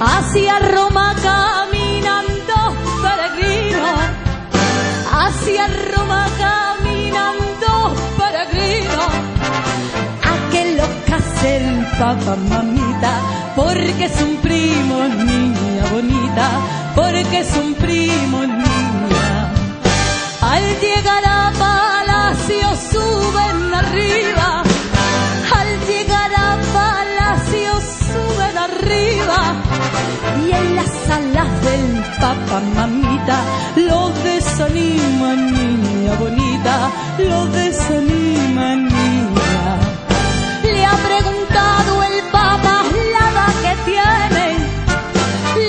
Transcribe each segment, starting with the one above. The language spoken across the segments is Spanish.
hacia Roma caminando peregrino, hacia Roma caminando peregrino, a que lo case el papa mamita, porque es un primo lo desanima niña. Le ha preguntado el papa la edad que tiene,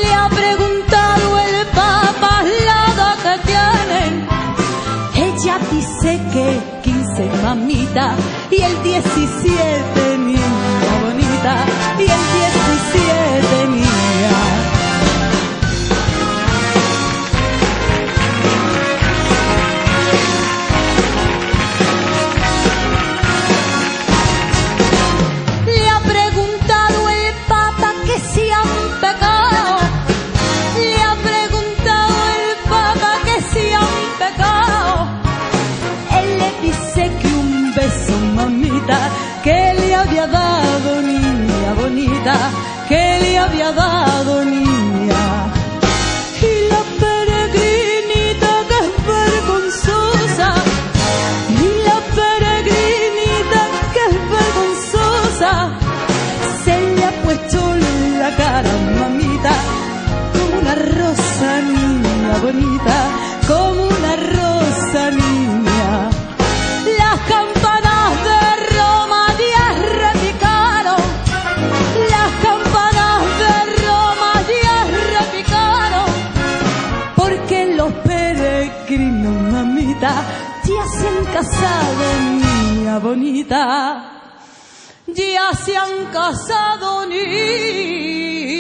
le ha preguntado el papa la edad que tienen. Ella dice que 15 mamita y el 17 le había dado niña bonita, que le había dado niña. Y la peregrinita que es vergonzosa, y la peregrinita que es vergonzosa, se le ha puesto la cara, mamita, como una rosa niña bonita, mamita, ya se han casado, niña bonita, ya se han casado, niña.